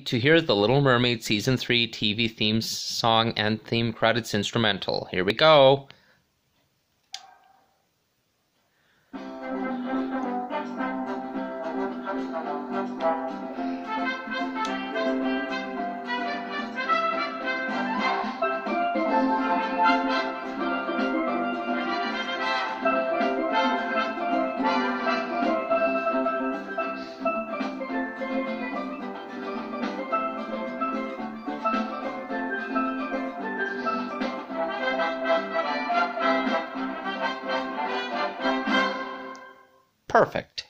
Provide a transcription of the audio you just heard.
to hear the Little Mermaid Season 3 TV theme song and theme credits instrumental. Here we go. Perfect.